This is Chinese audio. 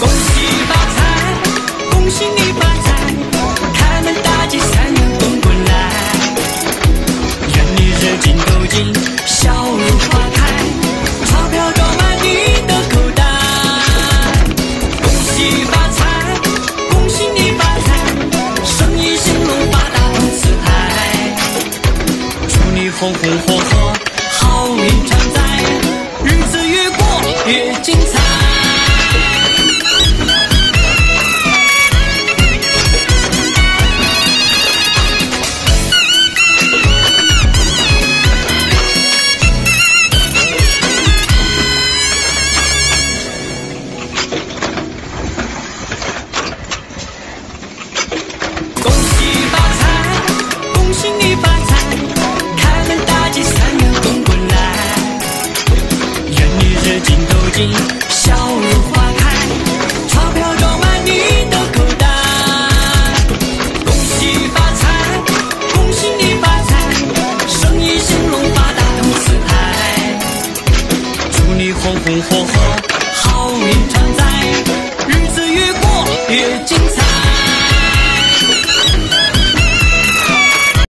恭喜发财，恭喜你发财，开门大吉，财源滚滚来。愿你日进斗金，笑如花开，钞票装满你的口袋。恭喜发财，恭喜你发财，生意兴隆，发大通四海。祝你红红火火，好运常在，日子越过越精彩。恭喜发财，恭喜你发财，开门大吉，三元滚滚来。愿你日进斗金，笑如花开，钞票装满你的口袋。恭喜发财，恭喜你发财，生意兴隆，发达通四海。祝你红红火火，好运常在，日子越过越精彩。